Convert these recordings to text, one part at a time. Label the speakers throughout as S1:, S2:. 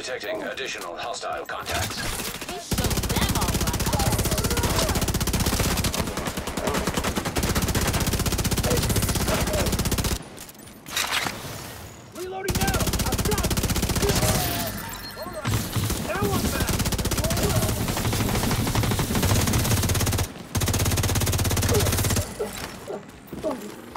S1: Detecting additional hostile contacts.
S2: We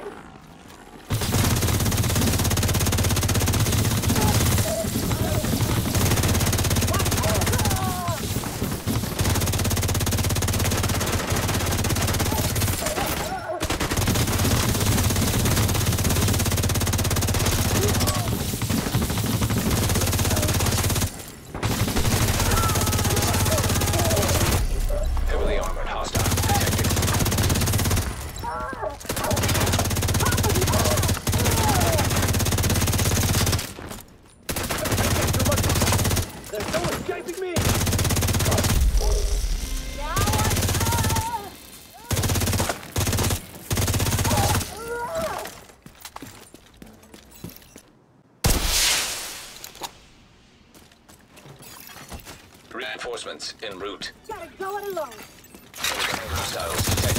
S3: kills
S1: Reinforcements en route.
S3: Gotta go it alone!
S1: Hostiles detected.